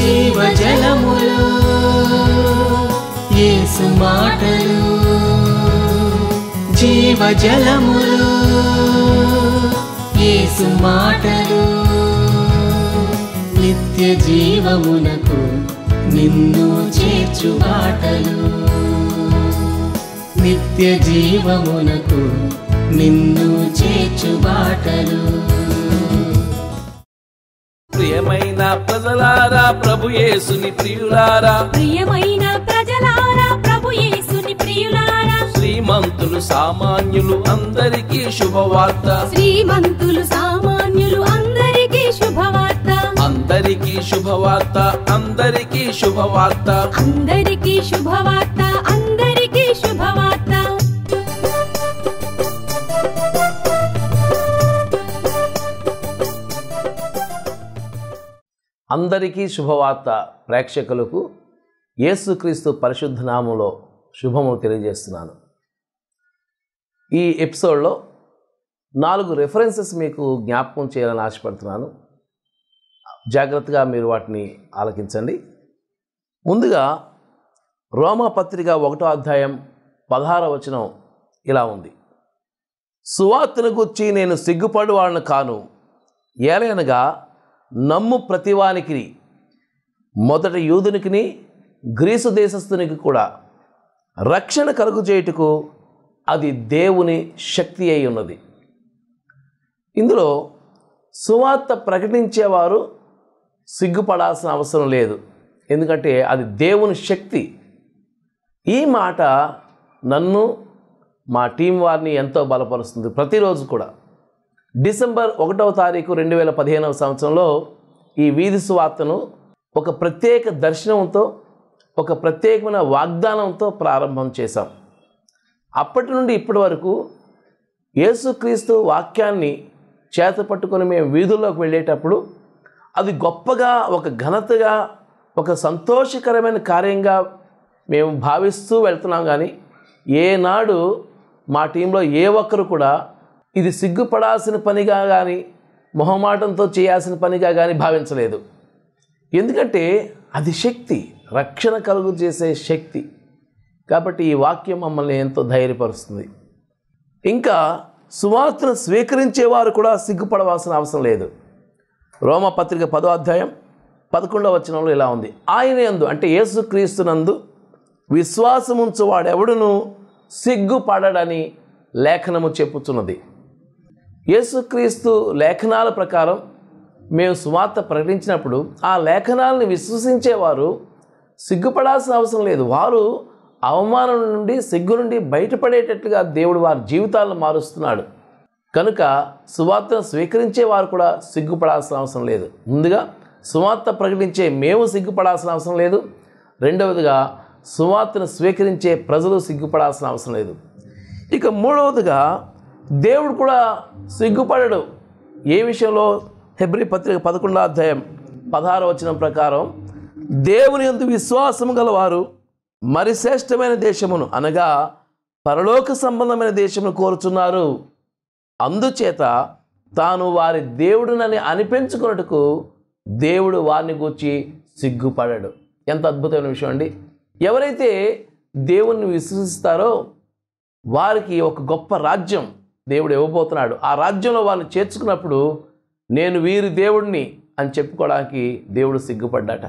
జీవజలములు. యేసు మాటలు జీవజలములు. యేసు మాటలు నిత్య జీవమునకు నిన్ను చేర్చు బాటలు నిత్య జీవమునకు నిన్ను చేర్చు బాటలు ప్రియమైన ప్రజలారా ప్రభు యేసుని ప్రియులారా. ప్రియమైన ప్రజలారా ప్రభు యేసుని ప్రియులారా. శ్రీమంతులు సామాన్యులు అందరికీ శుభవార్త. శ్రీమంతులు సామాన్యులు అందరికీ శుభవార్త. అందరికీ శుభవార్త అందరికీ శుభవార్త. అందరికీ శుభవార్త. అందరికీ శుభవార్త ప్రేక్షకులకు యేసుక్రీస్తు పరిశుద్ధ నామంలో తెలియజేస్తున్నాను. ఈ ఎపిసోడ్లో నాలుగు రెఫరెన్సెస్ మీకు జ్ఞాపకం చేయాలని ఆశపడుతున్నాను. జాగ్రత్తగా మీరు వాటిని ఆలకించండి. ముందుగా రోమా పత్రిక ఒకటో అధ్యాయం పదహార వచనం ఇలా ఉంది. సువార్తను గుర్చి నేను సిగ్గుపడి వాళ్ళను కాను ఏలైనగా నమ్ము ప్రతివానికి మొదట యూదునికిని గ్రీసు దేశస్థునికి కూడా రక్షణ కలుగుచేయుటకు అది దేవుని శక్తి అయి ఉన్నది. ఇందులో సువార్త ప్రకటించేవారు సిగ్గుపడాల్సిన అవసరం లేదు. ఎందుకంటే అది దేవుని శక్తి. ఈ మాట నన్ను మా టీం వారిని ఎంతో బలపరుస్తుంది ప్రతిరోజు కూడా. డిసెంబర్ ఒకటవ తారీఖు రెండు వేల పదిహేనవ సంవత్సరంలో ఈ వీధి సువార్తను ఒక ప్రత్యేక దర్శనంతో ఒక ప్రత్యేకమైన వాగ్దానంతో ప్రారంభం చేశాం. అప్పటి నుండి ఇప్పటి వరకు యేసుక్రీస్తు వాక్యాన్ని చేత పట్టుకొని మేము వీధుల్లోకి వెళ్ళేటప్పుడు అది గొప్పగా ఒక ఘనతగా ఒక సంతోషకరమైన కార్యంగా మేము భావిస్తూ వెళ్తున్నాం. కానీ ఏనాడు మా టీంలో ఏ ఒక్కరు కూడా ఇది సిగ్గుపడాల్సిన పనిగా కానీ మొహమాటంతో చేయాల్సిన పనిగా కానీ భావించలేదు. ఎందుకంటే అది శక్తి రక్షణ కలుగు చేసే శక్తి. కాబట్టి ఈ వాక్యం మమ్మల్ని ఎంతో ధైర్యపరుస్తుంది. ఇంకా సువార్తను స్వీకరించేవారు కూడా సిగ్గుపడవలసిన అవసరం లేదు. రోమపత్రిక పదో అధ్యాయం పదకొండవ వచనంలో ఇలా ఉంది. ఆయన యందు అంటే యేసుక్రీస్తునందు విశ్వాసముంచు వాడెవడును సిగ్గుపడడని లేఖనము చెప్పుచున్నది. యేసుక్రీస్తు లేఖనాల ప్రకారం మేము సువార్త ప్రకటించినప్పుడు ఆ లేఖనాలను విశ్వసించేవారు సిగ్గుపడాల్సిన అవసరం లేదు. వారు అవమానం నుండి సిగ్గు నుండి బయటపడేటట్లుగా దేవుడు వారి జీవితాలను మారుస్తున్నాడు. కనుక సువార్తను స్వీకరించే వారు కూడా సిగ్గుపడాల్సిన అవసరం లేదు. ముందుగా సువార్త ప్రకటించే మేము సిగ్గుపడాల్సిన అవసరం లేదు. రెండవదిగా సువార్తను స్వీకరించే ప్రజలు సిగ్గుపడాల్సిన అవసరం లేదు. ఇక మూడవదిగా దేవుడు కూడా సిగ్గుపడడు. ఏ విషయంలో? హెబ్రి పత్రిక పదకొండో అధ్యాయం పదహార వచనం ప్రకారం దేవుని ఎందు విశ్వాసము గలవారు మరి శ్రేష్టమైన దేశమును అనగా పరలోక సంబంధమైన దేశమును కోరుచున్నారు. అందుచేత తాను వారి దేవుడునని అనిపించుకున్నట్టుకు దేవుడు వారిని గూర్చి సిగ్గుపడాడు. ఎంత అద్భుతమైన విషయం అండి. ఎవరైతే దేవుణ్ణి విశ్వసిస్తారో వారికి ఒక గొప్ప రాజ్యం దేవుడు ఇవ్వబోతున్నాడు. ఆ రాజ్యంలో వాళ్ళు చేర్చుకున్నప్పుడు నేను వీరి దేవుడిని అని చెప్పుకోవడానికి దేవుడు సిగ్గుపడ్డాట.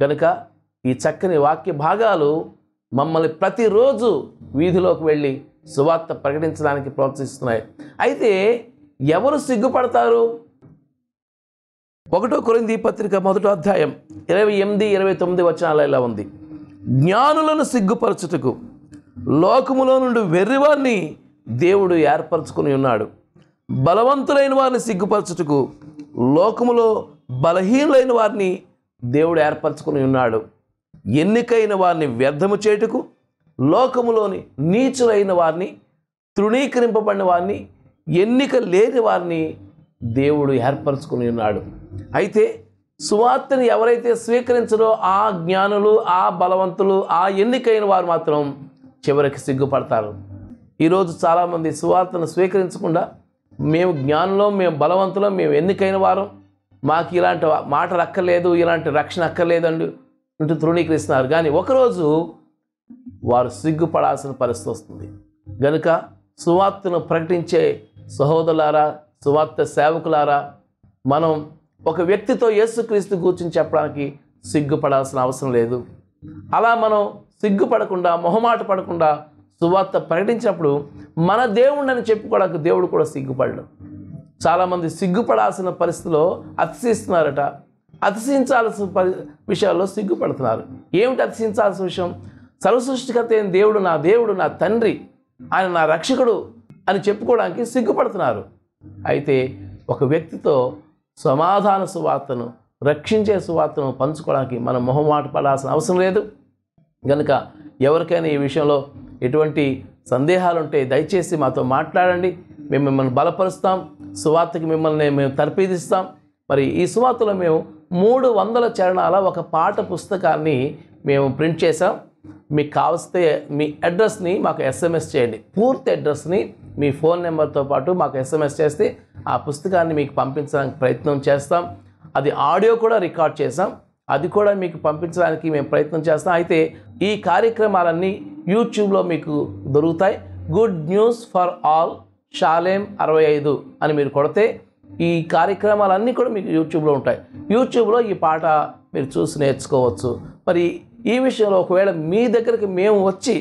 కనుక ఈ చక్కని వాక్య భాగాలు మమ్మల్ని ప్రతిరోజు వీధిలోకి వెళ్ళి సువార్త ప్రకటించడానికి ప్రోత్సహిస్తున్నాయి. అయితే ఎవరు సిగ్గుపడతారు? ఒకటో కొరింది పత్రిక మొదటో అధ్యాయం ఇరవై ఎనిమిది ఇరవై తొమ్మిది వచనాలు ఇలా ఉంది. జ్ఞానులను సిగ్గుపరచుటకు లోకములో నుండి వెర్రివారిని దేవుడు ఏర్పరచుకుని ఉన్నాడు. బలవంతులైన వారిని సిగ్గుపరచుటకు లోకములో బలహీనులైన వారిని దేవుడు ఏర్పరచుకుని ఉన్నాడు. ఎన్నికైన వారిని వ్యర్థము చేయుటకు లోకములోని నీచులైన వారిని తృణీకరింపబడిన వారిని ఎన్నిక లేని వారిని దేవుడు ఏర్పరచుకుని ఉన్నాడు. అయితే సువార్తని ఎవరైతే స్వీకరించరో ఆ జ్ఞానులు ఆ బలవంతులు ఆ ఎన్నికైన వారు మాత్రం చివరికి సిగ్గుపడతారు. ఈరోజు చాలామంది సువార్తను స్వీకరించకుండా మేము జ్ఞానంలో మేము బలవంతులం మేము ఎన్నికైన వారం మాకు ఇలాంటి మాటలు అక్కర్లేదు ఇలాంటి రక్షణ అక్కర్లేదండి అంటూ తృణీకరిస్తున్నారు. కానీ ఒకరోజు వారు సిగ్గుపడాల్సిన పరిస్థితి వస్తుంది. గనుక సువార్తను ప్రకటించే సహోదరులారా సువార్త సేవకులారా మనం ఒక వ్యక్తితో యేసుక్రీస్తు కూర్చుని చెప్పడానికి సిగ్గుపడాల్సిన అవసరం లేదు. అలా మనం సిగ్గుపడకుండా మొహమాట పడకుండా సువార్త ప్రకటించినప్పుడు మన దేవుణ్ణని చెప్పుకోవడానికి దేవుడు కూడా సిగ్గుపడడు. చాలామంది సిగ్గుపడాల్సిన పరిస్థితిలో అతిశిస్తున్నారట అతిశించాల్సిన పరి విషయాల్లో సిగ్గుపడుతున్నారు. ఏమిటి అతిశించాల్సిన విషయం? సర్వసృష్టికర్త అయిన దేవుడు నా దేవుడు నా తండ్రి ఆయన నా రక్షకుడు అని చెప్పుకోవడానికి సిగ్గుపడుతున్నారు. అయితే ఒక వ్యక్తితో సమాధాన సువార్తను రక్షించే సువార్తను పంచుకోవడానికి మనం మొహమాట పడాల్సిన అవసరం లేదు. కనుక ఎవరికైనా ఈ విషయంలో ఎటువంటి సందేహాలు ఉంటే దయచేసి మాతో మాట్లాడండి. మేము మిమ్మల్ని బలపరుస్తాం. సువార్తకి మిమ్మల్ని మేము తర్పీదిస్తాం. మరి ఈ సువార్తలో మేము మూడు వందల చరణాల ఒక పాట పుస్తకాన్ని మేము ప్రింట్ చేసాం మీకు కావస్తే మీ అడ్రస్ని మాకు ఎస్ఎంఎస్ చేయండి. పూర్తి అడ్రస్ని మీ ఫోన్ నెంబర్తో పాటు మాకు ఎస్ఎంఎస్ చేస్తే ఆ పుస్తకాన్ని మీకు పంపించడానికి ప్రయత్నం చేస్తాం. అది ఆడియో కూడా రికార్డ్ చేసాం అది కూడా మీకు పంపించడానికి మేము ప్రయత్నం చేస్తాం. అయితే ఈ కార్యక్రమాలన్నీ యూట్యూబ్లో మీకు దొరుకుతాయి. Good news for all Shalem అరవై ఐదు అని మీరు కొడితే ఈ కార్యక్రమాలన్నీ కూడా మీకు యూట్యూబ్లో ఉంటాయి. యూట్యూబ్లో ఈ పాట మీరు చూసి నేర్చుకోవచ్చు. మరి ఈ విషయంలో ఒకవేళ మీ దగ్గరికి మేము వచ్చి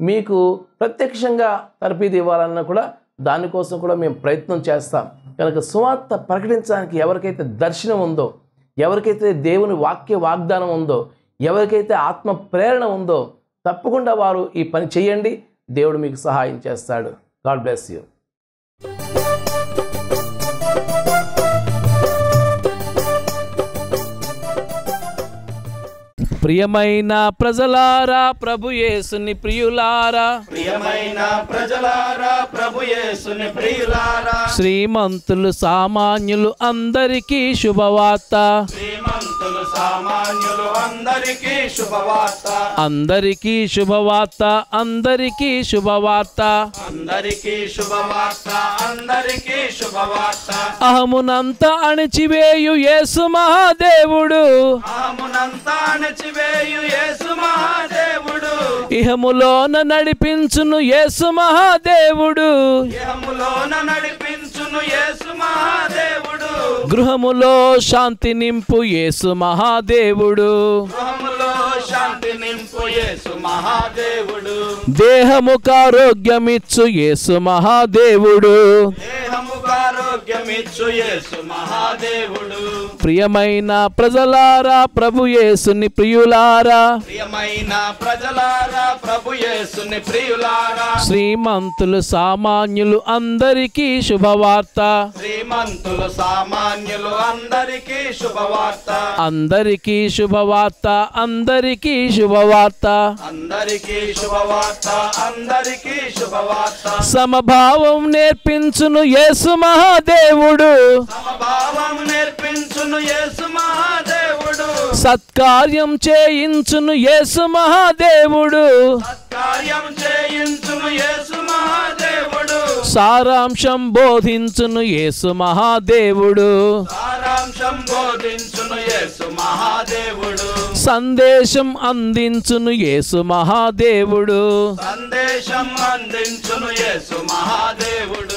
మీకు ప్రత్యక్షంగా తరపీది ఇవ్వాలన్నా కూడా దానికోసం కూడా మేము ప్రయత్నం చేస్తాం. కనుక సువార్త ప్రకటించడానికి ఎవరికైతే దర్శనం ఉందో ఎవరికైతే దేవుని వాక్య వాగ్దానం ఉందో ఎవరికైతే ఆత్మ ప్రేరణ ఉందో తప్పకుండా వారు ఈ పని చేయండి. దేవుడు మీకు సహాయం చేస్తాడు. God bless you. ప్రియమైన ప్రజలారా ప్రభు యేసుని ప్రియులారా. ప్రియమైన ప్రజలారా ప్రభు యేసుని ప్రియులారా. శ్రీమంతులు సామాన్యులు అందరికీ శుభవార్త. శ్రీమంతులు సామాన్యులు అందరికీ శుభవార్త. అందరికీ శుభవార్త అందరికీ శుభవార్త. అందరికీ శుభవార్త అందరికీ శుభవార్త. అహమునంత అణిచివేయు యేసు మహాదేవుడు. యేసు మహాదేవుడు ఇహములోన నడిపించును యేసు మహాదేవుడు. ఇహములోన నడిపించును యేసు మహాదేవుడు. గృహములో శాంతి నింపు యేసు మహాదేవుడు. గృహములో శాంతి నింపు యేసు మహాదేవుడు. యేసు మహాదేవుడు. దేహముకు ఆరోగ్యమిచ్చు యేసు మహాదేవుడు. ప్రియమైన ప్రజలారా ప్రభు యేసుని ప్రియులారా. ప్రియమైన ప్రజలారా ప్రభు యేసుని ప్రియులారా. శ్రీమంతులు సామాన్యులు అందరికీ శుభవార్త. శ్రీమంతులు సామాన్యులు అందరికీ శుభవార్త. అందరికీ శుభవార్త అందరికీ శుభవార్త. అందరికీ శుభవార్త అందరికీ శుభవార్త. సమభావం నేర్పించును యేసు మహాదేవుడు. సమభావం నేర్పించును యేసు మహాదేవుడు. సత్కార్యం కార్యం చేయించును యేసు మహాదేవుడు. సారాంశం బోధించును యేసు మహాదేవుడు. సారాంశం బోధించును యేసు మహాదేవుడు. సందేశం అందించును యేసు మహాదేవుడు. సందేశం అందించును యేసు మహాదేవుడు.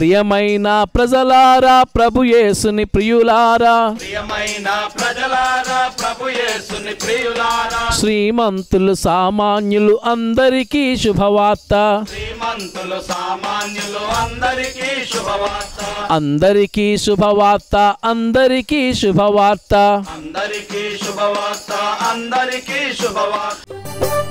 ప్రియమైన ప్రజలారా ప్రభు యేసుని ప్రియులారా. ప్రియమైన ప్రజలారా ప్రభు యేసుని ప్రియులారా. శ్రీమంతులు సామాన్యులు అందరికీ శుభవార్త. శ్రీమంతులు సామాన్యులు అందరికీ శుభవార్త. అందరికీ శుభవార్త అందరికీ శుభవార్త. అందరికీ శుభవార్త అందరికీ శుభవార్త.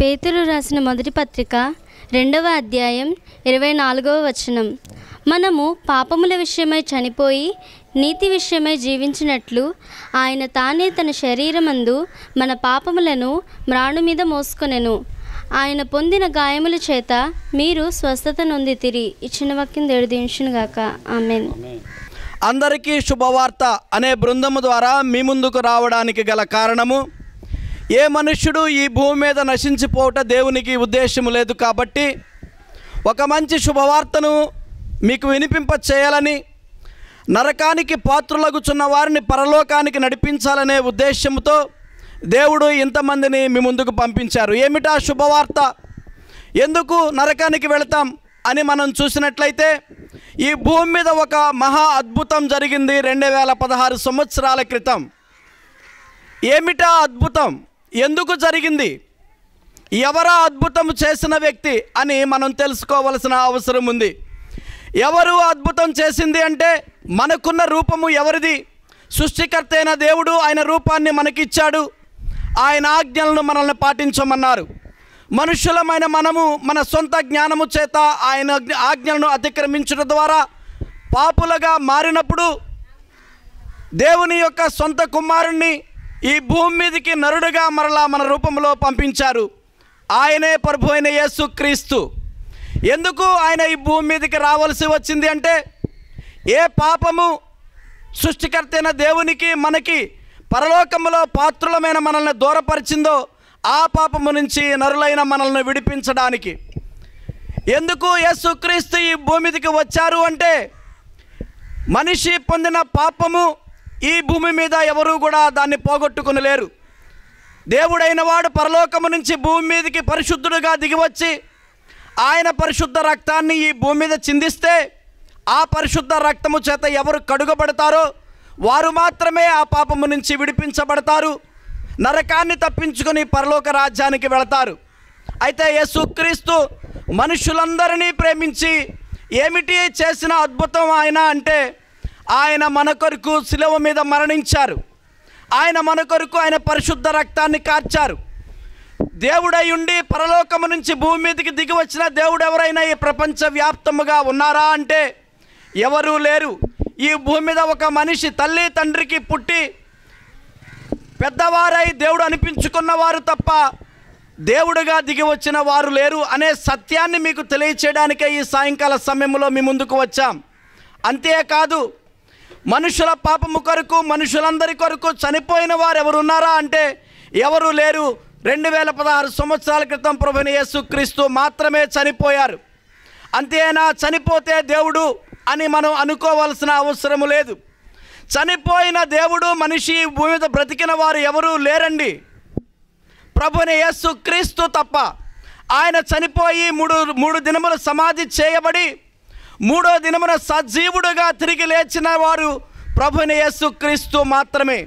పేతురు రాసిన మొదటి పత్రిక రెండవ అధ్యాయం ఇరవై నాలుగవ వచనం. మనము పాపముల విషయమై చనిపోయి నీతి విషయమై జీవించినట్లు ఆయన తానే తన శరీరమందు మన పాపములను మ్రాణు మీద మోసుకొనెను. ఆయన పొందిన గాయముల చేత మీరు స్వస్థత నొందితిరి ఇచ్చిన వాక్యం దేడు గాక. ఆమెన్. అందరికీ శుభవార్త. అనే బృందము ద్వారా మీ ముందుకు రావడానికి గల కారణము? ఏ మనుష్యుడు ఈ భూమి మీద నశించిపోవట దేవునికి ఉద్దేశము లేదు కాబట్టి ఒక మంచి శుభవార్తను మీకు వినిపింప చేయాలని నరకానికి పాత్రులగుచున్న వారిని పరలోకానికి నడిపించాలనే ఉద్దేశంతో దేవుడు ఇంతమందిని మీ ముందుకు పంపించారు. ఏమిటా శుభవార్త? ఎందుకు నరకానికి వెళతాం అని మనం చూసినట్లయితే ఈ భూమి మీద ఒక మహా అద్భుతం జరిగింది రెండు వేల పదహారు సంవత్సరాల క్రితం. ఏమిటా అద్భుతం? ఎందుకు జరిగింది? ఎవరా అద్భుతం చేసిన వ్యక్తి అని మనం తెలుసుకోవలసిన అవసరం ఉంది. ఎవరు అద్భుతం చేసింది అంటే మనకున్న రూపము ఎవరిది? సృష్టికర్త అయిన దేవుడు ఆయన రూపాన్ని మనకిచ్చాడు. ఆయన ఆజ్ఞలను మనల్ని పాటించమన్నారు. మనుషులమైన మనము మన సొంత జ్ఞానము చేత ఆయన ఆజ్ఞలను అతిక్రమించడం ద్వారా పాపులుగా మారినప్పుడు దేవుని యొక్క సొంత కుమారుణ్ణి ఈ భూమి మీదకి నరుడుగా మరలా మన రూపంలో పంపించారు. ఆయనే ప్రభు అయిన యేసు క్రీస్తు. ఎందుకు ఆయన ఈ భూమి మీదకి రావాల్సి వచ్చింది అంటే ఏ పాపము సృష్టికర్తైన దేవునికి మనకి పరలోకములో పాత్రులమైన మనల్ని దూరపరిచిందో ఆ పాపము నుంచి నరులైన మనల్ని విడిపించడానికి. ఎందుకు యేసుక్రీస్తు ఈ భూమి వచ్చారు అంటే మనిషి పొందిన పాపము ఈ భూమి మీద ఎవరూ కూడా దాన్ని పోగొట్టుకుని లేరు దేవుడైన వాడు పరలోకము నుంచి భూమి మీదకి పరిశుద్ధుడుగా దిగివచ్చి ఆయన పరిశుద్ధ రక్తాన్ని ఈ భూమి మీద చిందిస్తే ఆ పరిశుద్ధ రక్తము చేత ఎవరు కడుగబడతారో వారు మాత్రమే ఆ పాపము నుంచి విడిపించబడతారు. నరకాన్ని తప్పించుకొని పరలోక రాజ్యానికి వెళతారు. అయితే యేసుక్రీస్తు మనుషులందరినీ ప్రేమించి ఏమిటి చేసిన అద్భుతం ఆయన అంటే ఆయన మన కొరకు శిలవ మీద మరణించారు. ఆయన మన కొరకు ఆయన పరిశుద్ధ రక్తాన్ని కార్చారు. దేవుడై ఉండి పరలోకము నుంచి భూమి మీదకి దిగి వచ్చిన దేవుడు ఎవరైనా ఈ ప్రపంచ వ్యాప్తముగా ఉన్నారా అంటే ఎవరూ లేరు. ఈ భూమి మీద ఒక మనిషి తల్లి తండ్రికి పుట్టి పెద్దవారై దేవుడు అనిపించుకున్న వారు తప్ప దేవుడుగా దిగి వచ్చిన వారు లేరు అనే సత్యాన్ని మీకు తెలియచేయడానికే ఈ సాయంకాల సమయంలో మీ ముందుకు వచ్చాం. అంతేకాదు మనుషుల పాపము కొరకు మనుషులందరి కొరకు చనిపోయిన వారు ఎవరు ఉన్నారా అంటే ఎవరు లేరు. రెండు వేల పదహారు సంవత్సరాల క్రితం ప్రభుని యేసుక్రీస్తు మాత్రమే చనిపోయారు. అంతేనా చనిపోతే దేవుడు అని మనం అనుకోవాల్సిన అవసరం లేదు. చనిపోయిన దేవుడు మనిషి భూమి మీద బ్రతికిన వారు ఎవరూ లేరండి. ప్రభుని యేసు క్రీస్తు తప్ప. ఆయన చనిపోయి మూడు మూడు దినములు సమాధి చేయబడి మూడో దినమున సజీవుడుగా తిరిగి లేచిన వారు ప్రభుని యేసుక్రీస్తు మాత్రమే.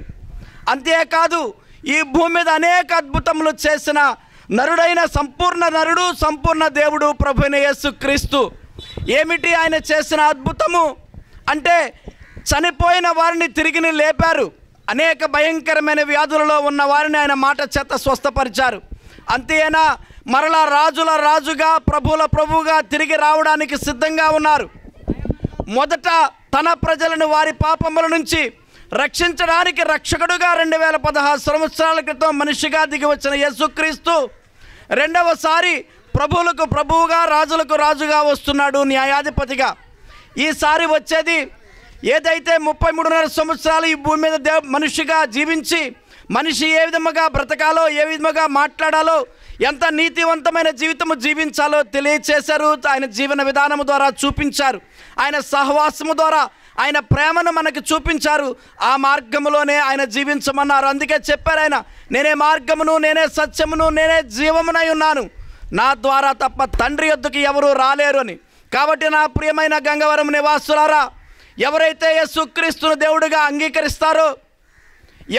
అంతేకాదు ఈ భూమి మీద అనేక అద్భుతములు చేసిన నరుడైన సంపూర్ణ నరుడు సంపూర్ణ దేవుడు ప్రభుని యేసుక్రీస్తు. ఏమిటి ఆయన చేసిన అద్భుతము? అంటే చనిపోయిన వారిని తిరిగిని లేపారు. అనేక భయంకరమైన వ్యాధులలో ఉన్న వారిని ఆయన మాట చేత స్వస్థపరిచారు. అంతేనా? మరలా రాజుల రాజుగా ప్రభుల ప్రభువుగా తిరిగి రావడానికి సిద్ధంగా ఉన్నారు. మొదట తన ప్రజలను వారి పాపముల నుంచి రక్షించడానికి రక్షకుడుగా రెండు వేల పదహారు సంవత్సరాల క్రితం మనిషిగా దిగి వచ్చిన యేసుక్రీస్తు రెండవసారి ప్రభువులకు ప్రభువుగా రాజులకు రాజుగా వస్తున్నాడు న్యాయాధిపతిగా. ఈసారి వచ్చేది ఏదైతే ముప్పై మూడున్నర సంవత్సరాలు ఈ భూమి మీద దేవ మనిషిగా జీవించి మనిషి ఏ విధముగా బ్రతకాలో ఏ విధముగా మాట్లాడాలో ఎంత నీతివంతమైన జీవితము జీవించాలో తెలియచేశారు. ఆయన జీవన విధానము ద్వారా చూపించారు. ఆయన సహవాసము ద్వారా ఆయన ప్రేమను మనకు చూపించారు. ఆ మార్గములోనే ఆయన జీవించమన్నారు. అందుకే చెప్పారు ఆయన నేనే మార్గమును నేనే సత్యమును నేనే జీవమునై ఉన్నాను. నా ద్వారా తప్ప తండ్రి యొద్దకు ఎవరు రాలేరు అని. కాబట్టి నా ప్రియమైన గంగవరం నివాసులారా ఎవరైతే యేసుక్రీస్తును దేవుడిగా అంగీకరిస్తారో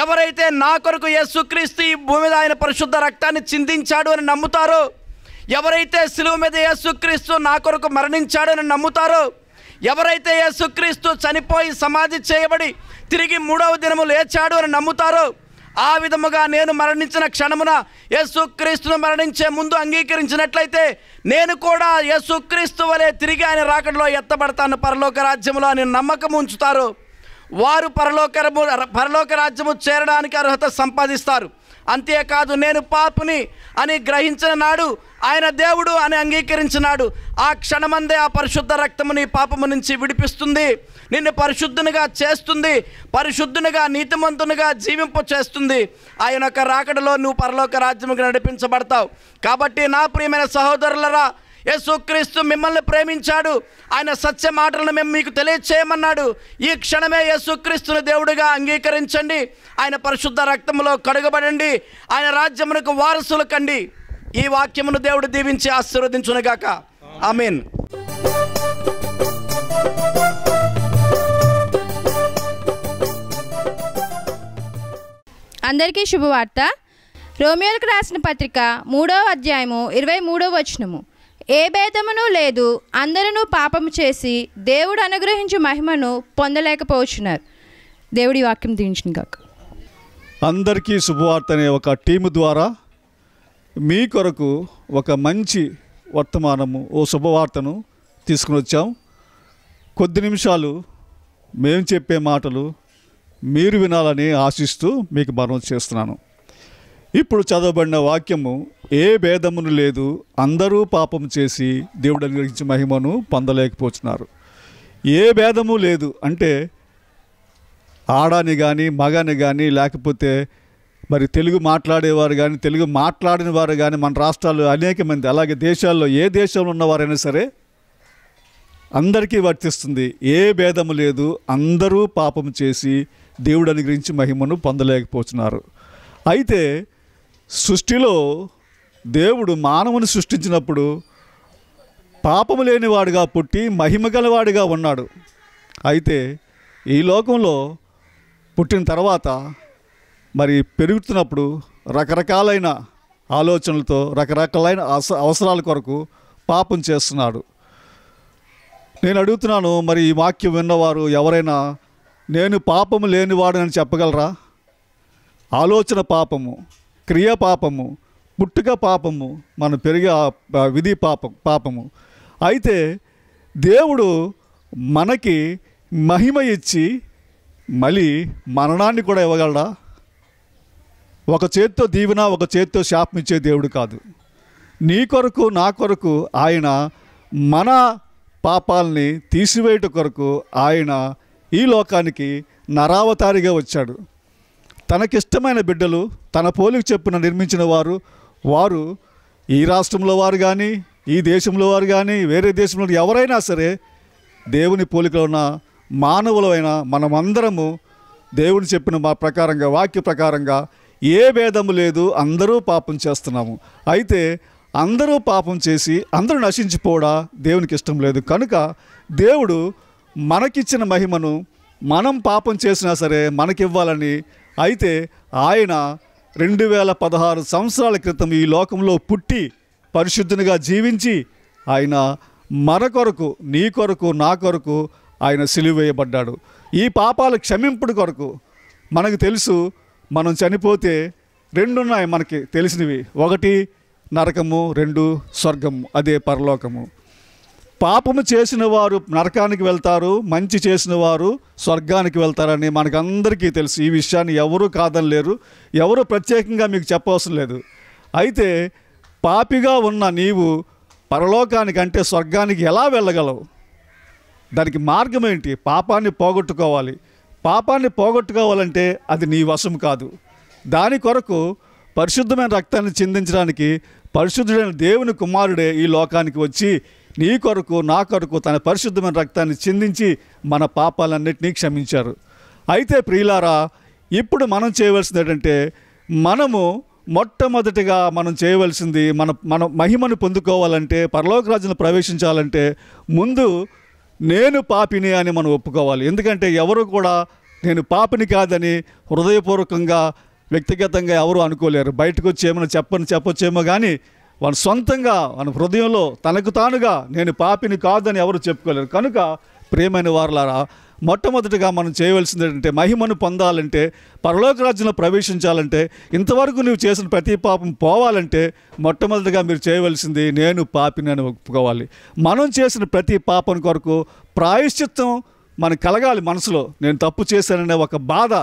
ఎవరైతే నా కొరకు యేసుక్రీస్తు ఈ భూమి మీద ఆయన పరిశుద్ధ రక్తాన్ని చిందించాడు అని నమ్ముతారో ఎవరైతే సిలువ మీద యేసుక్రీస్తు నా కొరకు మరణించాడు అని నమ్ముతారో ఎవరైతే యేసుక్రీస్తు చనిపోయి సమాధి చేయబడి తిరిగి మూడవ దినము లేచాడు అని నమ్ముతారో ఆ విధముగా నేను మరణించిన క్షణమున యేసుక్రీస్తును మరణించే ముందు అంగీకరించినట్లయితే నేను కూడా యేసుక్రీస్తు వలె తిరిగి ఆయన రాకడలో ఎత్తబడతాను. పరలోక రాజ్యంలో అని నమ్మకం ఉంచుతారు. వారు పరలోకరము పరలోక రాజ్యము చేరడానికి అర్హత సంపాదిస్తారు. అంతేకాదు నేను పాపుని అని గ్రహించిన నాడు ఆయన దేవుడు అని అంగీకరించినాడు. ఆ క్షణమందే ఆ పరిశుద్ధ రక్తము నీ పాపము నుంచి విడిపిస్తుంది. నిన్ను పరిశుద్ధునిగా చేస్తుంది. పరిశుద్ధునిగా నీతిమంతునిగా జీవింప చేస్తుంది. ఆయన యొక్క రాకడలో నువ్వు పరలోక రాజ్యముగా నడిపించబడతావు. కాబట్టి నా ప్రియమైన సహోదరులరా యేసుక్రీస్తు మిమ్మల్ని ప్రేమించాడు. ఆయన సత్య మాటలను మేము మీకు తెలియచేయమన్నాడు. ఈ క్షణమే యేసుక్రీస్తుని దేవుడిగా అంగీకరించండి. ఆయన పరిశుద్ధ రక్తంలో కడుగబడండి. ఆయన రాజ్యమునకు వారసులు కండి. ఈ వాక్యమును దేవుడు దీవించి ఆశీర్వదించునుగాక. మీన్ అందరికీ శుభవార్త. రోమియోలకు రాసిన పత్రిక మూడవ అధ్యాయము ఇరవై మూడవ వచనము. ఏ భేదమును లేదు. అందరూ పాపము చేసి దేవుడు అనుగ్రహించు మహిమను పొందలేకపోవచ్చున్నారు దేవుడి వాక్యం దించిన కాక అందరికీ శుభవార్త అనే ఒక టీము ద్వారా మీ కొరకు ఒక మంచి వర్తమానము ఓ శుభవార్తను తీసుకుని వచ్చాం. కొద్ది నిమిషాలు మేము చెప్పే మాటలు మీరు వినాలని ఆశిస్తూ మీకు మనం చేస్తున్నాను. ఇప్పుడు చదవబడిన వాక్యము ఏ భేదమును లేదు అందరూ పాపం చేసి దేవుడు అనుగ్రహించిన మహిమను పొందలేకపోతున్నారు. ఏ భేదము లేదు అంటే ఆడాని కానీ మగాని కానీ లేకపోతే మరి తెలుగు మాట్లాడేవారు కానీ తెలుగు మాట్లాడిన వారు కానీ మన రాష్ట్రాల్లో అనేక మంది అలాగే దేశాల్లో ఏ దేశంలో ఉన్నవారైనా సరే అందరికీ వర్తిస్తుంది. ఏ భేదము లేదు అందరూ పాపం చేసి దేవుడు అనుగ్రహించి మహిమను పొందలేకపోతున్నారు. అయితే సృష్టిలో దేవుడు మానవుని సృష్టించినప్పుడు పాపము లేనివాడుగా పుట్టి మహిమ గలవాడిగా ఉన్నాడు. అయితే ఈ లోకంలో పుట్టిన తర్వాత మరి పెరుగుతున్నప్పుడు రకరకాలైన ఆలోచనలతో రకరకాలైన అవస- అవసరాల కొరకు పాపం చేస్తున్నాడు. నేను అడుగుతున్నాను మరి ఈ వాక్యం విన్నవారు ఎవరైనా నేను పాపము లేనివాడని చెప్పగలరా? ఆలోచన పాపము. క్రియ పాపము పుట్టుక పాపము మనం పెరిగే విధి పాపం పాపము. అయితే దేవుడు మనకి మహిమ ఇచ్చి మళ్ళీ మరణాన్ని కూడా ఇవ్వగలడా? ఒక చేత్తో దీవెన ఒక చేత్తో శాపం ఇచ్చే దేవుడు కాదు. నీ కొరకు నా కొరకు ఆయన మన పాపాలని తీసివేయట కొరకు ఆయన ఈ లోకానికి నరావతారిగా వచ్చాడు. తనకిష్టమైన బిడ్డలు తన పోలికి చెప్పున నిర్మించిన వారు వారు ఈ రాష్ట్రంలో వారు కానీ ఈ దేశంలో వారు కానీ వేరే దేశంలో ఎవరైనా సరే దేవుని పోలికలో ఉన్న మానవులైన మనమందరము దేవుని చెప్పిన మా ప్రకారంగా వాక్య ప్రకారంగా ఏ భేదము లేదు అందరూ పాపం చేస్తున్నాము. అయితే అందరూ పాపం చేసి అందరూ నశించిపోవడా దేవునికి ఇష్టం లేదు. కనుక దేవుడు మనకిచ్చిన మహిమను మనం పాపం చేసినా సరే మనకివ్వాలని అయితే ఆయన రెండు వేల పదహారు సంవత్సరాల క్రితం ఈ లోకంలో పుట్టి పరిశుద్ధునిగా జీవించి ఆయన మన కొరకు నీ కొరకు నా కొరకు ఆయన సిలువేయబడ్డాడు ఈ పాపాల క్షమింపుడు కొరకు మనకు తెలుసు మనం చనిపోతే రెండున్నాయి మనకి తెలిసినవి. ఒకటి నరకము రెండు స్వర్గము అదే పరలోకము. పాపము చేసిన వారు నరకానికి వెళ్తారు మంచి చేసిన వారు స్వర్గానికి వెళ్తారని మనకందరికీ తెలుసు. ఈ విషయాన్ని ఎవరూ కాదనలేరు. ఎవరు ప్రత్యేకంగా మీకు చెప్పవసరం లేదు. అయితే పాపిగా ఉన్న నీవు పరలోకానికి అంటే స్వర్గానికి ఎలా వెళ్ళగలవు? దానికి మార్గం ఏంటి? పాపాన్ని పోగొట్టుకోవాలి. పాపాన్ని పోగొట్టుకోవాలంటే అది నీ వశం కాదు. దాని కొరకు పరిశుద్ధమైన రక్తాన్ని చిందించడానికి పరిశుద్ధుడైన దేవుని కుమారుడే ఈ లోకానికి వచ్చి నీ కొరకు నా కొరకు తన పరిశుద్ధమైన రక్తాన్ని చిందించి మన పాపాలన్నింటినీ క్షమించారు. అయితే ప్రియులారా ఇప్పుడు మనం చేయవలసింది ఏంటంటే మనము మొట్టమొదటిగా మనం చేయవలసింది మన మన మహిమను పొందుకోవాలంటే పరలోక రాజును ప్రవేశించాలంటే ముందు నేను పాపిని అని మనం ఒప్పుకోవాలి. ఎందుకంటే ఎవరు కూడా నేను పాపిని కాదని హృదయపూర్వకంగా వ్యక్తిగతంగా ఎవరు అనుకోలేరు. బయటకు వచ్చి ఏమైనా చెప్పని చెప్పొచ్చేమో కానీ వాళ్ళ సొంతంగా మన హృదయంలో తనకు తానుగా నేను పాపిని కాదని ఎవరు చెప్పుకోలేరు. కనుక ప్రియమైన వారులారా మొట్టమొదటిగా మనం చేయవలసింది ఏంటంటే మహిమను పొందాలంటే పరలోక రాజ్యంలో ప్రవేశించాలంటే ఇంతవరకు నువ్వు చేసిన ప్రతి పాపం పోవాలంటే మొట్టమొదటిగా మీరు చేయవలసింది నేను పాపిని అని ఒప్పుకోవాలి. మనం చేసిన ప్రతి పాపం కొరకు ప్రాయశ్చిత్తం మనకు కలగాలి మనసులో. నేను తప్పు చేశాననే ఒక బాధ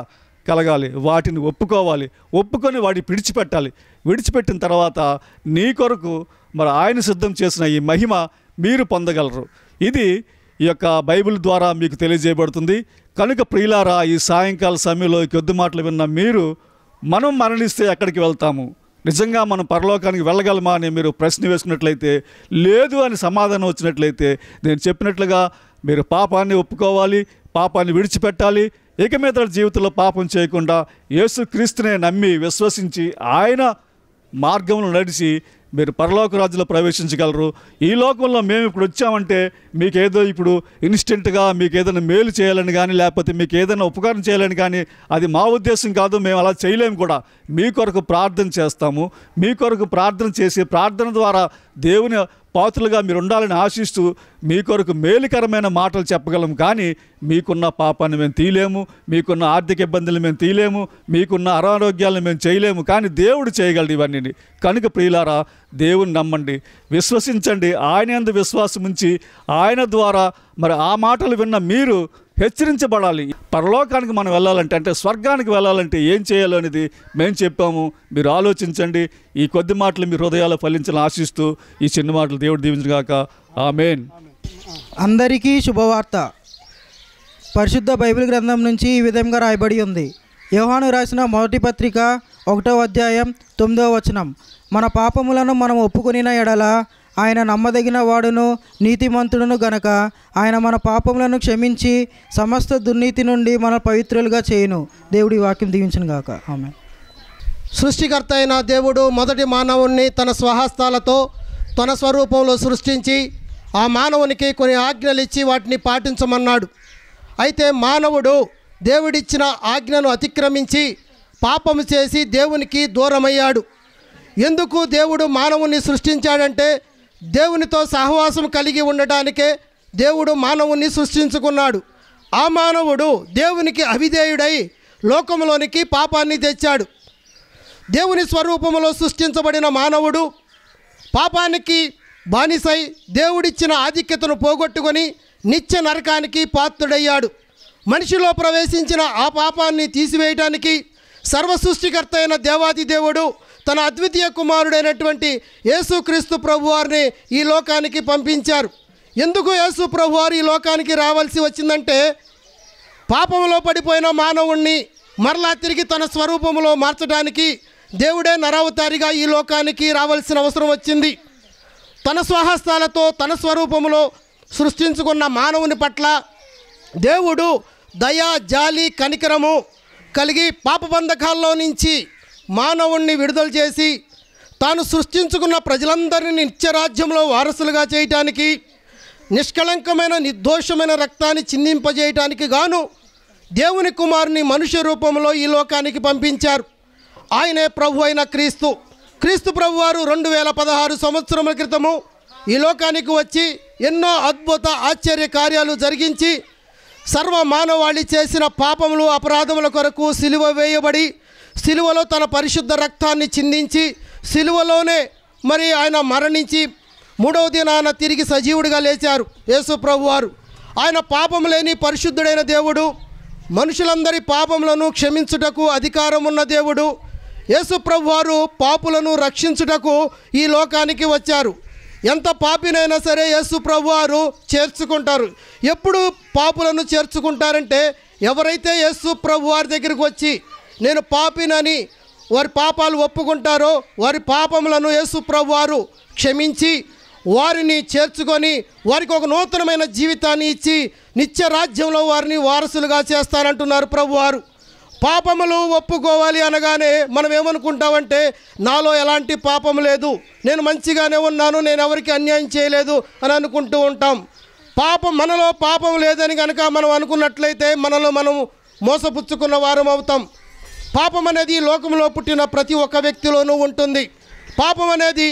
కలగాలి వాటిని ఒప్పుకోవాలి ఒప్పుకొని వాటిని విడిచిపెట్టాలి. విడిచిపెట్టిన తర్వాత నీ కొరకు మరి ఆయన సిద్ధం చేసిన ఈ మహిమ మీరు పొందగలరు. ఇది ఈ యొక్క బైబిల్ ద్వారా మీకు తెలియజేయబడుతుంది. కనుక ప్రియులారా ఈ సాయంకాల సమయంలో కొద్ది మాటలు విన్న మీరు మనం మరణిస్తే ఎక్కడికి వెళ్తాము? నిజంగా మనం పరలోకానికి వెళ్ళగలమా అని మీరు ప్రశ్న వేసుకున్నట్లయితే లేదు అని సమాధానం వచ్చినట్లయితే నేను చెప్పినట్లుగా మీరు పాపాన్ని ఒప్పుకోవాలి పాపాన్ని విడిచిపెట్టాలి ఇక మీద జీవితంలో పాపం చేయకుండా యేసుక్రీస్తునే నమ్మి విశ్వసించి ఆయన మార్గంలో నడిచి మీరు పరలోక రాజులో ప్రవేశించగలరు. ఈ లోకంలో మేము ఇప్పుడు వచ్చామంటే మీకు ఏదో ఇప్పుడు ఇన్స్టెంట్గా మీకు ఏదైనా మేలు చేయాలని కానీ లేకపోతే మీకు ఏదైనా ఉపకారం చేయాలని కానీ అది మా ఉద్దేశం కాదు మేము అలా చేయలేము కూడా. మీ కొరకు ప్రార్థన చేస్తాము. మీ కొరకు ప్రార్థన చేసి ప్రార్థన ద్వారా దేవుని పాత్రలుగా మీరు ఉండాలని ఆశిస్తూ మీ కొరకు మేలుకరమైన మాటలు చెప్పగలం. కానీ మీకున్న పాపాన్ని మేము తీయలేము. మీకున్న ఆర్థిక ఇబ్బందులు మేము తీయలేము. మీకున్న అనారోగ్యాలను మేము చేయలేము. కానీ దేవుడు చేయగలడు ఇవన్నీ కనుక ప్రియులారా దేవుని నమ్మండి. విశ్వసించండి. ఆయన ఎందు విశ్వాసం ఉంచి ఆయన ద్వారా మరి ఆ మాటలు విన్న మీరు హెచ్చరించబడాలి. పరలోకానికి మనం వెళ్ళాలంటే అంటే స్వర్గానికి వెళ్ళాలంటే ఏం చేయాలో అనేది మేము చెప్పాము. మీరు ఆలోచించండి. ఈ కొద్ది మాటలు మీ హృదయాలు ఫలించాలని ఆశిస్తూ ఈ చిన్న మాటలు దేవుడు దీవించగాక. ఆమెన్. అందరికీ శుభవార్త. పరిశుద్ధ బైబిల్ గ్రంథం నుంచి ఈ విధంగా రాయబడి ఉంది. యోహాను రాసిన మొదటి పత్రిక ఒకటో అధ్యాయం తొమ్మిదో వచనం. మన పాపములను మనం ఒప్పుకొనిన ఎడల ఆయన నమ్మదగిన వాడును నీతిమంతుడును గనక. ఆయన మన పాపములను క్షమించి సమస్త దుర్నీతి నుండి మన పవిత్రులుగా చేయును. దేవుడి వాక్యం దీవించను గాక. ఆమె సృష్టికర్త అయిన దేవుడు మొదటి మానవుణ్ణి తన స్వహస్తాలతో తన స్వరూపంలో సృష్టించి ఆ మానవునికి కొన్ని ఆజ్ఞలు ఇచ్చి వాటిని పాటించమన్నాడు. అయితే మానవుడు దేవుడిచ్చిన ఆజ్ఞను అతిక్రమించి పాపము చేసి దేవునికి దూరమయ్యాడు. ఎందుకు దేవుడు మానవుని సృష్టించాడంటే దేవునితో సహవాసం కలిగి ఉండటానికే దేవుడు మానవుని సృష్టించుకున్నాడు. ఆ మానవుడు దేవునికి అవిధేయుడై లోకంలోనికి పాపాన్ని తెచ్చాడు. దేవుని స్వరూపంలో సృష్టించబడిన మానవుడు పాపానికి బానిసై దేవుడిచ్చిన ఆధిక్యతను పోగొట్టుకొని నిత్య నరకానికి పాత్రుడయ్యాడు. మనిషిలో ప్రవేశించిన ఆ పాపాన్ని తీసివేయటానికి సర్వ సృష్టికర్త అయిన దేవాది దేవుడు తన అద్వితీయ కుమారుడైనటువంటి యేసుక్రీస్తు ప్రభువారిని ఈ లోకానికి పంపించారు. ఎందుకు యేసు ప్రభువారు ఈ లోకానికి రావాల్సి వచ్చిందంటే పాపంలో పడిపోయిన మానవుణ్ణి మరలా తిరిగి తన స్వరూపంలో మార్చడానికి దేవుడే నరావతారిగా ఈ లోకానికి రావాల్సిన అవసరం వచ్చింది. తన స్వహస్తాలతో తన స్వరూపంలో సృష్టించుకున్న మానవుని పట్ల దేవుడు దయ జాలి కనికరము కలిగి పాపబంధకాల్లో నుంచి మానవుణ్ణి విడుదల చేసి తాను సృష్టించుకున్న ప్రజలందరినీ నిత్యరాజ్యంలో వారసులుగా చేయటానికి నిష్కళంకమైన నిర్దోషమైన రక్తాన్ని చిందింపజేయటానికి గాను దేవుని కుమారుని మనుష్య రూపంలో ఈ లోకానికి పంపించారు. ఆయనే ప్రభు అయిన క్రీస్తు. క్రీస్తు ప్రభు వారు రెండు వేల పదహారు సంవత్సరముల క్రితము ఈ లోకానికి వచ్చి ఎన్నో అద్భుత ఆశ్చర్య కార్యాలు జరిగించి సర్వ మానవాళి చేసిన పాపములు అపరాధముల కొరకు సిలువ వేయబడి సిలువలో తన పరిశుద్ధ రక్తాన్ని చిందించి సిలువలోనే మరి ఆయన మరణించి మూడవ దినాన తిరిగి సజీవుడిగా లేచారు యేసు ప్రభు వారు. ఆయన పాపం లేని పరిశుద్ధుడైన దేవుడు మనుషులందరి పాపములను క్షమించుటకు అధికారం ఉన్న దేవుడు యేసు ప్రభు వారు పాపులను రక్షించుటకు ఈ లోకానికి వచ్చారు. ఎంత పాపినైనా సరే యేసు ప్రభు వారు చేర్చుకుంటారు. ఎప్పుడు పాపులను చేర్చుకుంటారంటే ఎవరైతే యేసు ప్రభు వారి దగ్గరికి వచ్చి నేను పాపినని వారి పాపాలు ఒప్పుకుంటారో వారి పాపములను యేసుప్రభు వారు క్షమించి వారిని చేర్చుకొని వారికి ఒక నూతనమైన జీవితాన్ని ఇచ్చి నిత్య రాజ్యంలో వారిని వారసులుగా చేస్తారంటున్నారు ప్రభువారు పాపములు ఒప్పుకోవాలి అనగానే మనం ఏమనుకుంటామంటే నాలో ఎలాంటి పాపం లేదు నేను మంచిగానే ఉన్నాను నేను ఎవరికి అన్యాయం చేయలేదు అని అనుకుంటూ ఉంటాం. పాపం మనలో పాపం లేదని కనుక మనం అనుకున్నట్లయితే మనలో మనం మోసపుచ్చుకున్న వారం అవుతాం. పాపం అనేది ఈ లోకంలో పుట్టిన ప్రతి ఒక్క వ్యక్తిలోనూ ఉంటుంది. పాపం అనేది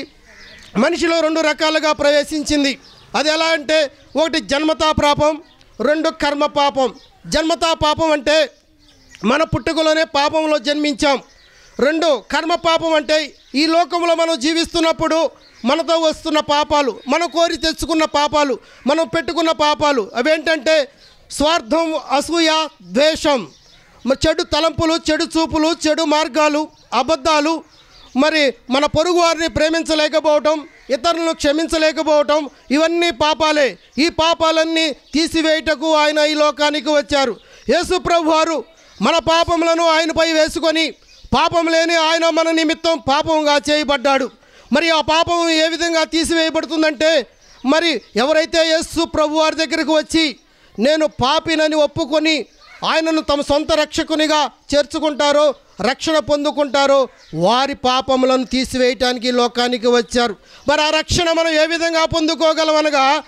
మనిషిలో రెండు రకాలుగా ప్రవేశించింది. అది ఎలా అంటే ఒకటి జన్మతా పాపం రెండు కర్మ పాపం. జన్మతా పాపం అంటే మన పుట్టుకలోనే పాపంలో జన్మించాం. రెండు కర్మ పాపం అంటే ఈ లోకంలో మనం జీవిస్తున్నప్పుడు మనతో వస్తున్న పాపాలు మనం కోరి తెచ్చుకున్న పాపాలు మనం పెట్టుకున్న పాపాలు. అవేంటంటే స్వార్థం అసూయ ద్వేషం. మరి చెడు తలంపులు చెడు చూపులు చెడు మార్గాలు అబద్ధాలు మరి మన పొరుగు వారిని ప్రేమించలేకపోవటం ఇతరులను క్షమించలేకపోవటం ఇవన్నీ పాపాలే. ఈ పాపాలన్నీ తీసివేయటకు ఆయన ఈ లోకానికి వచ్చారు. యేసుప్రభు వారు మన పాపములను ఆయనపై వేసుకొని పాపం లేని ఆయన మన నిమిత్తం పాపంగా చేయబడ్డాడు. మరి ఆ పాపం ఏ విధంగా తీసివేయబడుతుందంటే మరి ఎవరైతే యేసు ప్రభు వారి దగ్గరకు వచ్చి నేను పాపినని ఒప్పుకొని ఆయనను తమ సొంత రక్షకునిగా చేర్చుకుంటారో రక్షణ పొందుకుంటారో. వారి పాపములను తీసివేయటానికి ఈ లోకానికి వచ్చారు. మరి ఆ రక్షణ మనం ఏ విధంగా పొందుకోగలమనగా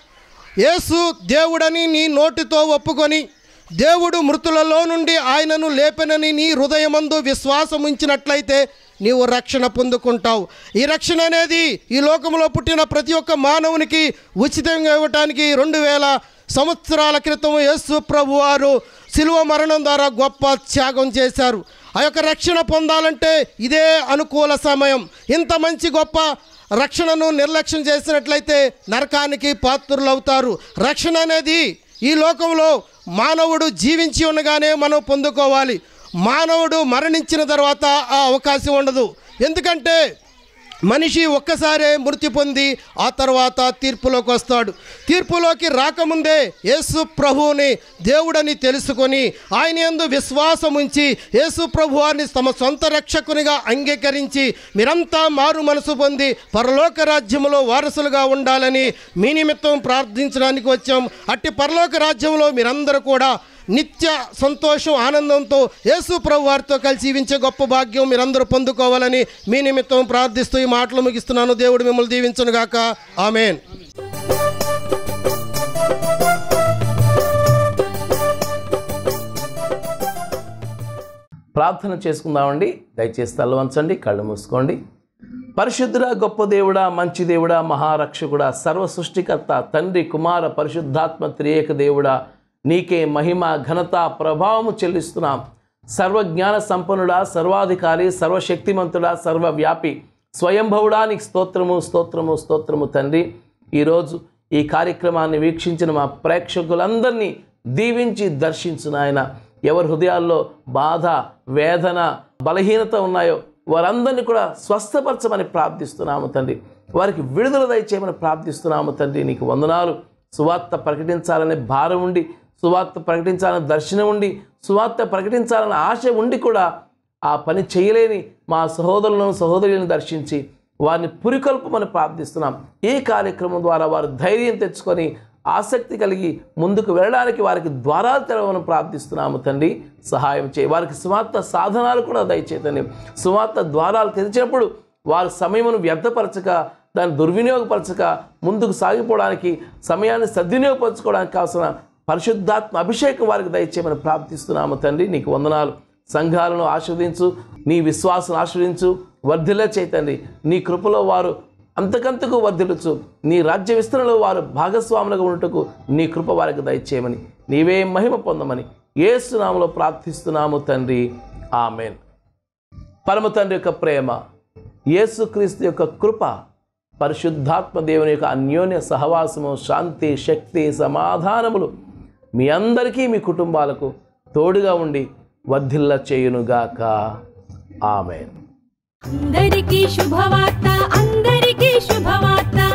యేసు దేవుడని నీ నోటితో ఒప్పుకొని దేవుడు మృతులలో నుండి ఆయనను లేపనని నీ హృదయమందు విశ్వాసం ఉంచినట్లయితే నీవు రక్షణ పొందుకుంటావు. ఈ రక్షణ అనేది ఈ లోకంలో పుట్టిన ప్రతి ఒక్క మానవునికి ఉచితంగా ఇవ్వటానికి రెండు వేల సంవత్సరాల క్రితం యేసు ప్రభు వారు శిలువ మరణం ద్వారా గొప్ప త్యాగం చేశారు. ఆ యొక్క రక్షణ పొందాలంటే ఇదే అనుకూల సమయం. ఇంత మంచి గొప్ప రక్షణను నిర్లక్ష్యం చేసినట్లయితే నరకానికి పాత్రులవుతారు. రక్షణ అనేది ఈ లోకంలో మానవుడు జీవించి ఉండగానే మనం పొందుకోవాలి. మానవుడు మరణించిన తర్వాత ఆ అవకాశం ఉండదు. ఎందుకంటే మనిషి ఒక్కసారే మృతి పొంది ఆ తర్వాత తీర్పులోకి వస్తాడు. తీర్పులోకి రాకముందే యేసు ప్రభువుని దేవుడని తెలుసుకొని ఆయన ఎందు విశ్వాసం ఉంచి యేసు ప్రభువారిని తమ సొంత రక్షకునిగా అంగీకరించి మీరంతా మారు మనసు పొంది పరలోక రాజ్యములో వారసులుగా ఉండాలని మీ నిమిత్తం ప్రార్థించడానికి వచ్చాం. అట్టి పరలోక రాజ్యంలో మీరందరూ కూడా నిత్య సంతోషం ఆనందంతో యేసు ప్రభు వారితో కలిసి జీవించే గొప్ప భాగ్యం మీరందరూ పొందుకోవాలని మీ నిమిత్తం ప్రార్థిస్తూ ఈ మాటలు ముగిస్తున్నాను. దేవుడు మిమ్మల్ని దీవించునుగాక ఆమెన్. ప్రార్థన చేసుకుందామండి. దయచేసి తల వంచండి కళ్ళు మూసుకోండి. పరిశుద్ధుడా గొప్ప దేవుడా మంచి దేవుడా మహారక్షకుడా సర్వ సృష్టికర్త తండ్రి కుమార పరిశుద్ధాత్మ త్రియేక దేవుడా నీకే మహిమ ఘనత ప్రభావము చెల్లిస్తున్నాం. సర్వజ్ఞాన సంపన్నుడా సర్వాధికారి సర్వశక్తిమంతుడా సర్వవ్యాపి. స్వయంభవుడా నీకు స్తోత్రము స్తోత్రము స్తోత్రము తండ్రి. ఈరోజు ఈ కార్యక్రమాన్ని వీక్షించిన మా ప్రేక్షకులందరినీ దీవించి దర్శించిన ఆయన. ఎవరి హృదయాల్లో బాధ వేదన బలహీనత ఉన్నాయో వారందరినీ కూడా స్వస్థపరచమని ప్రార్థిస్తున్నాము తండ్రి. వారికి విడుదల దయచేయమని ప్రార్థిస్తున్నాము తండ్రి. నీకు వందనాలు. సువార్త ప్రకటించాలనే భారం ఉండి సువార్త ప్రకటించాలని దర్శనం ఉండి సువార్త ప్రకటించాలని ఆశ ఉండి కూడా ఆ పని చేయలేని మా సహోదరులను సహోదరులను దర్శించి వారిని పురికొల్పమని ప్రార్థిస్తున్నాం. ఈ కార్యక్రమం ద్వారా వారు ధైర్యం తెచ్చుకొని ఆసక్తి కలిగి ముందుకు వెళ్ళడానికి వారికి ద్వారాలు తెరవమని ప్రార్థిస్తున్నాము తండ్రి. సహాయం చేయి. వారికి సువార్త సాధనాలు కూడా దయచేతండి సువార్త ద్వారాలు తెరిచినప్పుడు వారి సమయమును వ్యర్థపరచక దాన్ని దుర్వినియోగపరచక ముందుకు సాగిపోవడానికి సమయాన్ని సద్వినియోగపరచుకోవడానికి కావాల్సిన పరిశుద్ధాత్మ అభిషేకం వారికి దయచేయమని ప్రార్థిస్తున్నాము తండ్రి. నీకు వందనాలు. సంఘాలను ఆస్వాదించు నీ విశ్వాసం ఆస్వాదించు వర్ధిల్ల చేతండి నీ కృపలో వారు అంతకంతకు వర్ధిలుచు నీ రాజ్య విస్తరణలో వారు భాగస్వాములుగా ఉండటకు నీ కృప వారికి దయచేయమని. నీవే మహిమ పొందమని ఏసునామలో ప్రార్థిస్తున్నాము తండ్రి. ఆమెన్. పరమ తండ్రి యొక్క ప్రేమ యేసుక్రీస్తు యొక్క కృప పరిశుద్ధాత్మ దేవుని యొక్క అన్యోన్య సహవాసము శాంతి శక్తి సమాధానములు మీ అందరికీ మీ కుటుంబాలకు తోడుగా ఉండి వర్ధిల్ల చేయునుగాక. ఆమె అందరికీ శుభవార్త అందరికీ శుభవార్త.